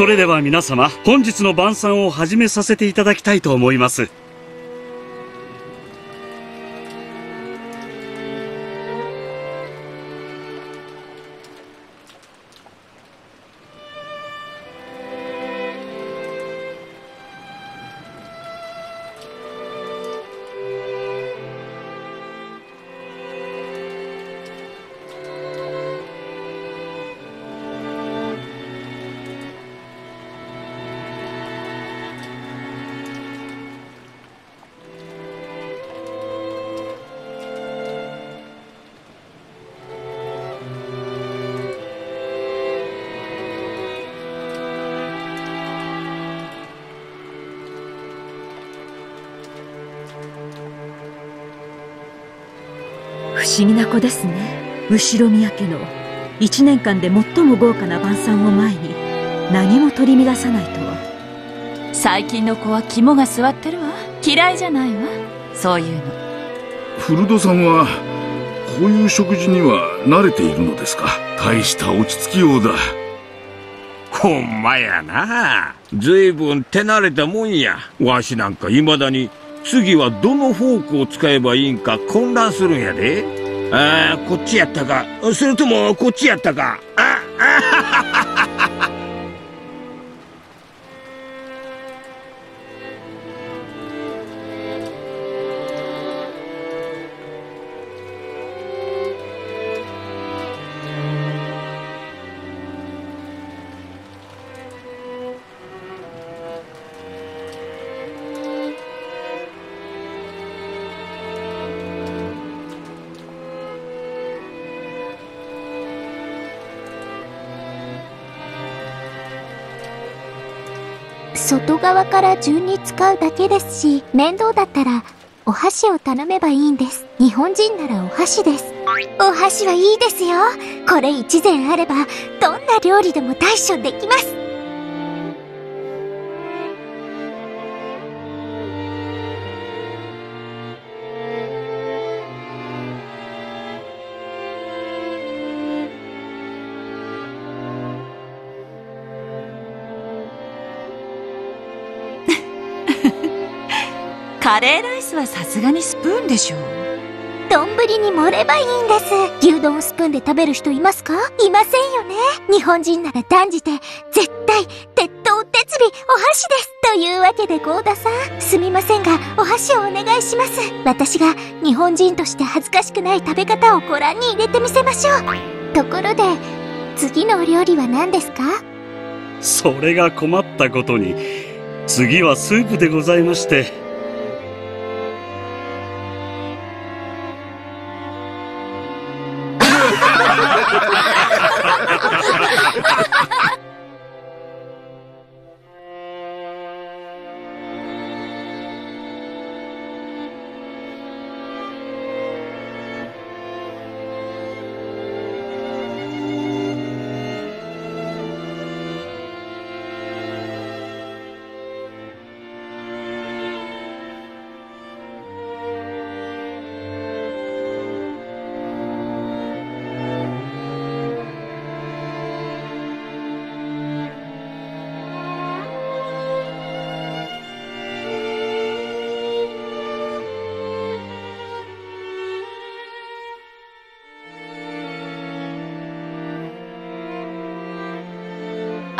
それでは皆様、本日の晩餐を始めさせていただきたいと思います。思議な子ですね。後宮家の1年間で最も豪華な晩餐を前に何も取り乱さないと。は最近の子は肝が据わってるわ。嫌いじゃないわ。そういうの。古戸さんはこういう食事には慣れているのですか？大した落ち着きようだ。ほんまやな。随分手慣れたもんや。わしなんか未だに次はどのフォークを使えばいいんか混乱するんやでこっちやったか。それとも、こっちやったか。あ、あ外側から順に使うだけですし、面倒だったら、お箸を頼めばいいんです。日本人ならお箸です。お箸はいいですよ。これ一膳あれば、どんな料理でも対処できます。カレーライスはさすがにスプーンでしょ丼に盛ればいいんです。牛丼をスプーンで食べる人いますか？いませんよね。日本人なら断じて絶対鉄頭鉄尾お箸です。というわけでゴーダさん。すみませんがお箸をお願いします。私が日本人として恥ずかしくない食べ方をご覧に入れてみせましょう。ところで次のお料理は何ですか？それが困ったことに次はスープでございまして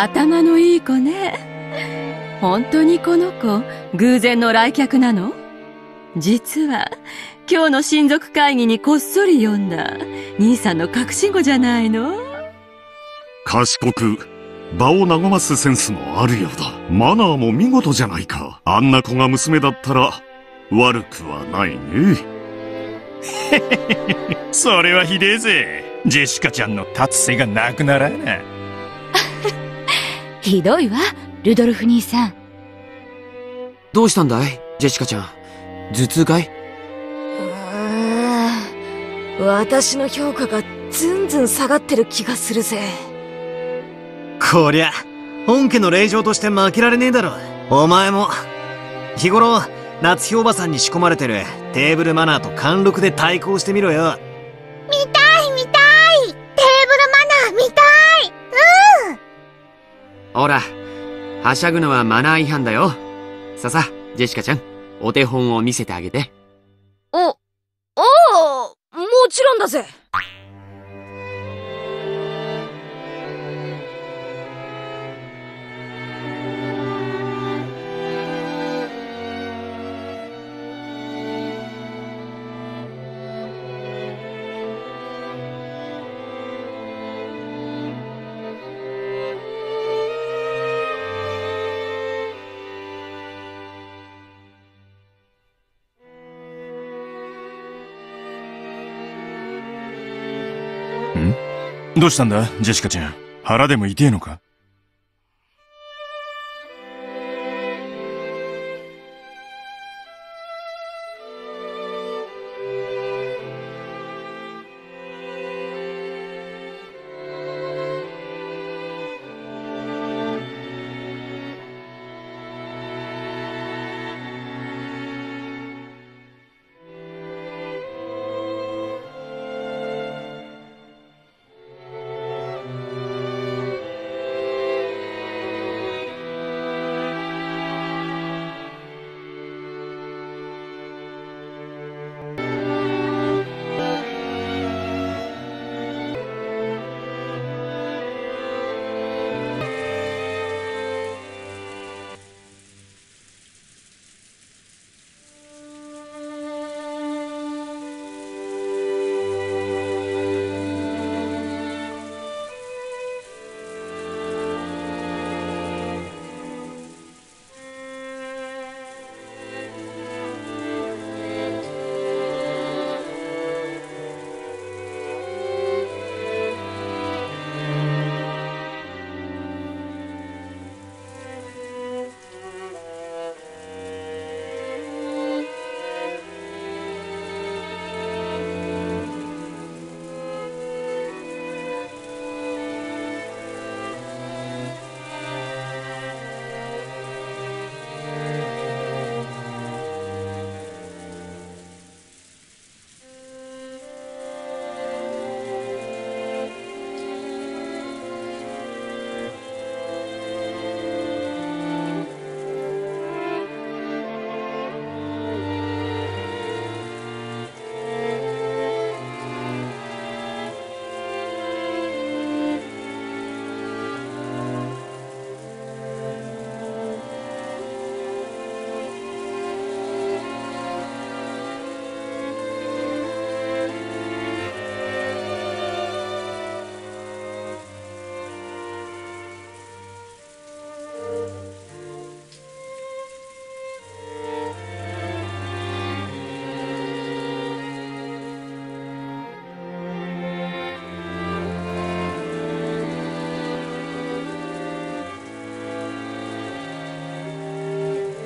頭のいい子ね。本当にこの子、偶然の来客なの？実は、今日の親族会議にこっそり読んだ、兄さんの隠し子じゃないの？賢く、場を和ますセンスもあるようだ。マナーも見事じゃないか。あんな子が娘だったら、悪くはないね。それはひでえぜ。ジェシカちゃんの達成がなくならな。ひどいわ、ルドルフ兄さん。どうしたんだいジェシカちゃん。頭痛かい？私の評価がずんずん下がってる気がするぜ。こりゃ、本家の令状として負けられねえだろ。お前も。日頃、夏日おばさんに仕込まれてるテーブルマナーと貫禄で対抗してみろよ。ほら、はしゃぐのはマナー違反だよ。ささ、ジェシカちゃん、お手本を見せてあげて。お、おおもちろんだぜ。どうしたんだジェシカちゃん。腹でも痛えのか？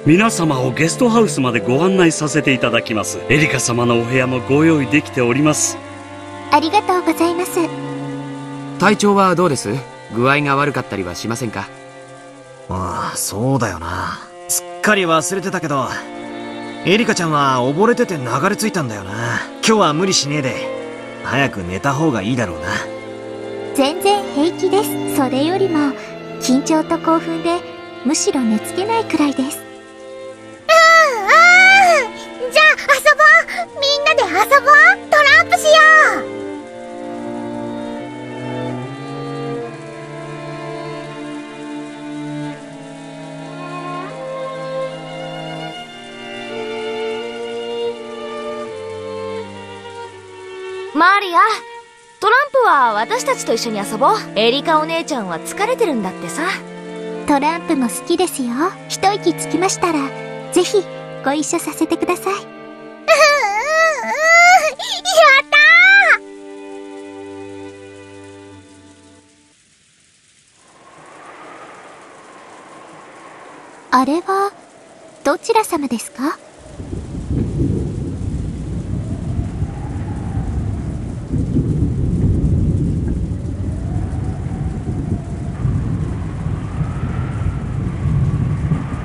皆様をゲストハウスまでご案内させていただきます。エリカ様のお部屋もご用意できております。ありがとうございます。体調はどうです？具合が悪かったりはしませんか？ああ、そうだよな。すっかり忘れてたけど、エリカちゃんは溺れてて流れ着いたんだよな。今日は無理しねえで、早く寝た方がいいだろうな。全然平気です。それよりも、緊張と興奮で、むしろ寝つけないくらいです。遊ぼうトランプしようマリア、トランプは私たちと一緒に遊ぼう。エリカお姉ちゃんは疲れてるんだってさ。トランプも好きですよ。一息つきましたら、ぜひ、ご一緒させてください。あれは、どちら様ですか？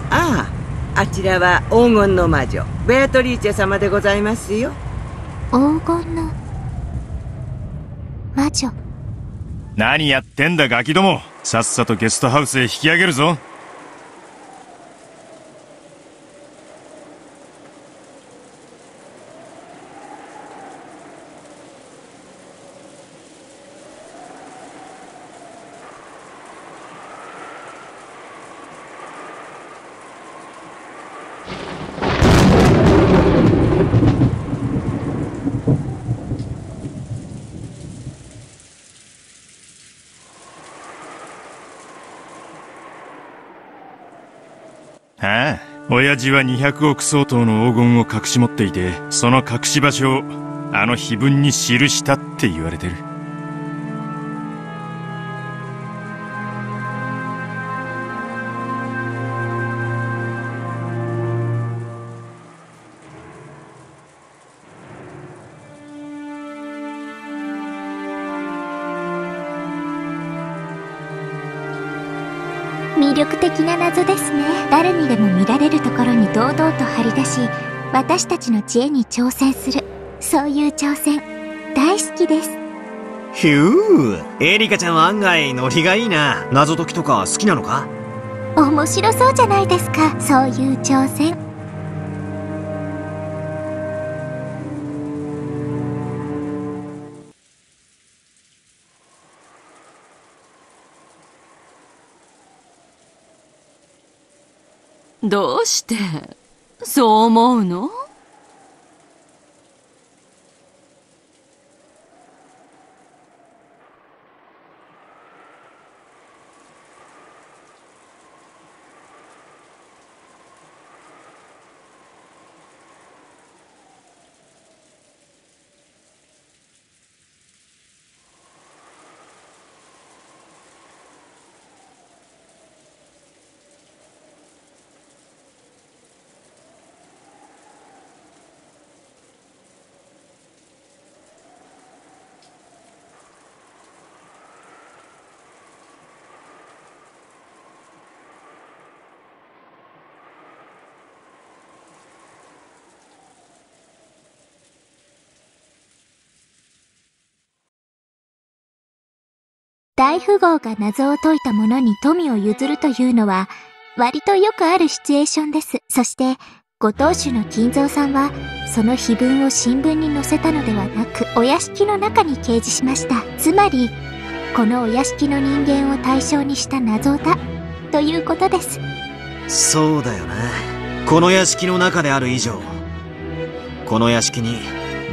ああ、あちらは黄金の魔女、ベアトリーチェ様でございますよ。黄金の、魔女。何やってんだガキどもさっさとゲストハウスへ引き上げるぞああ、親父は200億相当の黄金を隠し持っていて、その隠し場所をあの碑文に記したって言われてる。力的な謎ですね。誰にでも見られるところに堂々と張り出し私たちの知恵に挑戦する。そういう挑戦大好きです。ひゅー。エリカちゃんは案外ノリがいいな。謎解きとか好きなのか？面白そうじゃないですか。そういう挑戦どうしてそう思うの？大富豪が謎を解いた者に富を譲るというのは、割とよくあるシチュエーションです。そして、ご当主の金蔵さんは、その碑文を新聞に載せたのではなく、お屋敷の中に掲示しました。つまり、このお屋敷の人間を対象にした謎だ、ということです。そうだよなこの屋敷の中である以上この屋敷に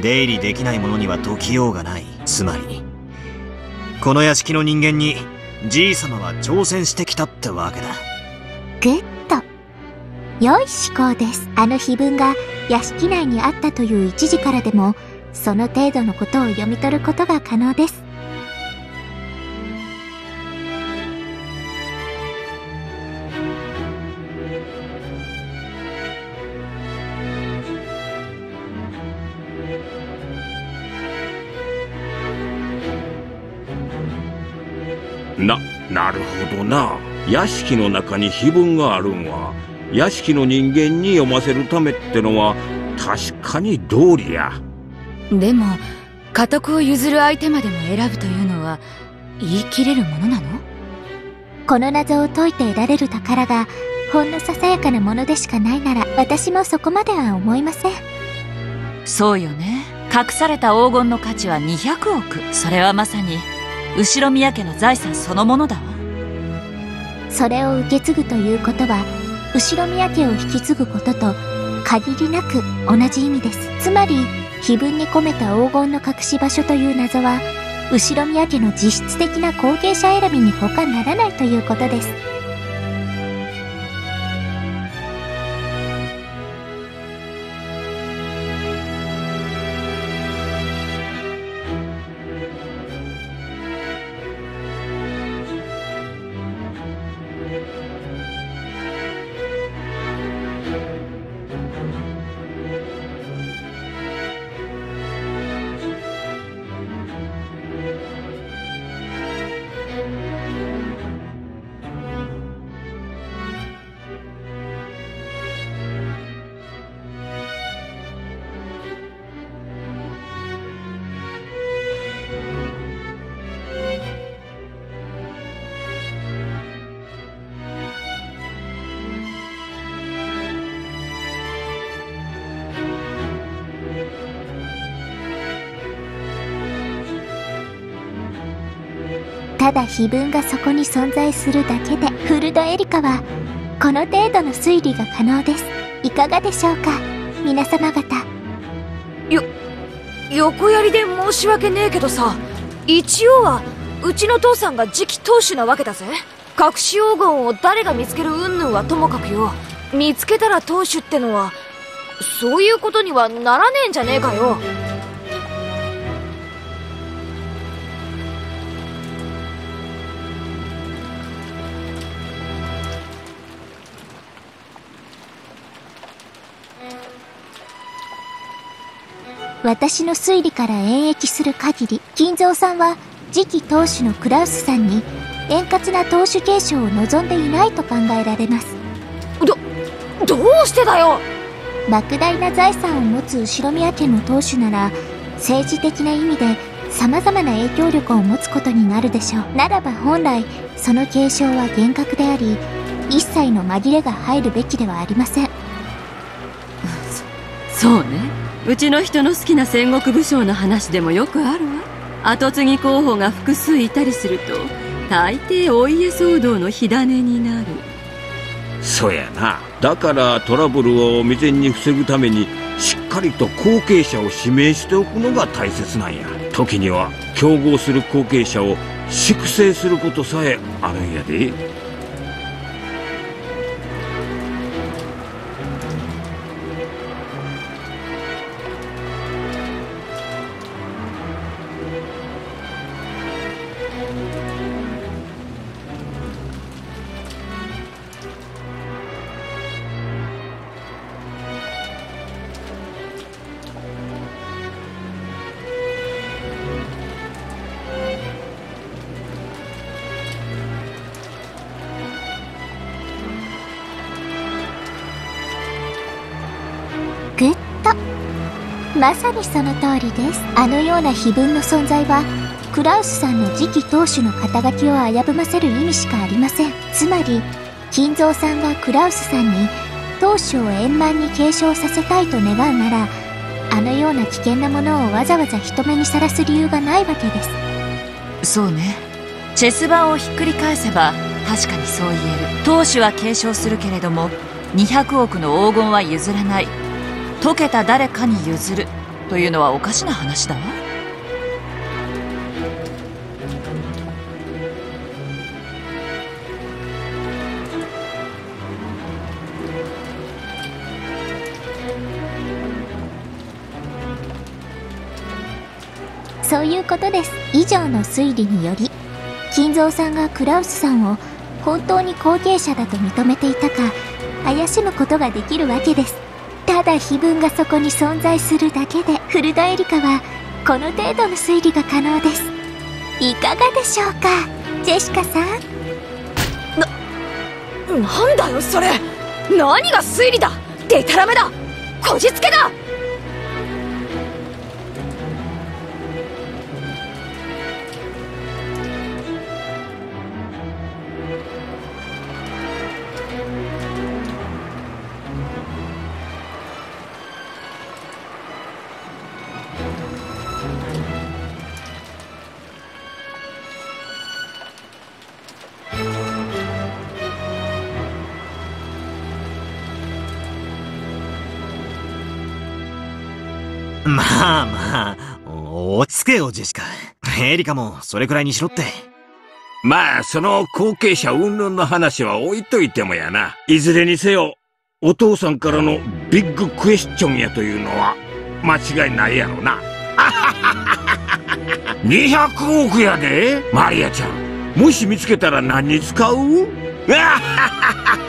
出入りできない者には解きようがないつまりこの屋敷の人間にじい様は挑戦してきたってわけだ Good。良い思考です。あの碑文が屋敷内にあったという一時からでも、その程度のことを読み取ることが可能です。な、なるほどな。屋敷の中に碑文があるんは、屋敷の人間に読ませるためってのは、確かに道理や。でも、家督を譲る相手までも選ぶというのは、言い切れるものなの？この謎を解いて得られる宝が、ほんのささやかなものでしかないなら、私もそこまでは思いません。そうよね隠された黄金の価値は200億それはまさに後ろ宮家の財産そのものだわそれを受け継ぐということは、後ろ宮家を引き継ぐことと、限りなく同じ意味です。つまり、碑文に込めた黄金の隠し場所という謎は、後宮家の実質的な後継者選びに他ならないということです。ただ碑文がそこに存在するだけで、フルドエリカは、この程度の推理が可能です。いかがでしょうか？皆様方。よ、横やりで申し訳ねえけどさ、一応は、うちの父さんが次期当主なわけだぜ。隠し黄金を誰が見つける云々はともかくよ。見つけたら当主ってのは、そういうことにはならねえんじゃねえかよ。私の推理から演繹する限り、金蔵さんは次期当主のクラウスさんに円滑な当主継承を望んでいないと考えられます。ど、どうしてだよ？莫大な財産を持つ後宮家の当主なら、政治的な意味で様々な影響力を持つことになるでしょう。ならば本来、その継承は厳格であり、一切の紛れが入るべきではありません。そ うね。うちの人の好きな戦国武将の話でもよくあるわ。跡継ぎ候補が複数いたりすると大抵お家騒動の火種になる。そやな。だからトラブルを未然に防ぐためにしっかりと後継者を指名しておくのが大切なんや。時には競合する後継者を粛清することさえあるんやで。まさにその通りです。あのような碑文の存在はクラウスさんの次期当主の肩書きを危ぶませる意味しかありません。つまり金蔵さんがクラウスさんに当主を円満に継承させたいと願うならあのような危険なものをわざわざ人目にさらす理由がないわけです。そうね。チェス盤をひっくり返せば確かにそう言える。当主は継承するけれども200億の黄金は譲らない。溶けた誰かに譲るというのはおかしな話だわ。そういうことです。以上の推理により金蔵さんがクラウスさんを本当に後継者だと認めていたか怪しむことができるわけです。ただ碑文がそこに存在するだけで古田エリカはこの程度の推理が可能です。いかがでしょうかジェシカさん？な、なんだよそれ。何が推理だ？デタラメだ。こじつけだ。まあまあ、落ち着けよ、ジェシカ。エリカもそれくらいにしろって。まあ、その後継者云々の話は置いといてもやな。いずれにせよ、お父さんからのビッグクエスチョンやというのは間違いないやろな。200億やでマリアちゃん。もし見つけたら何に使う？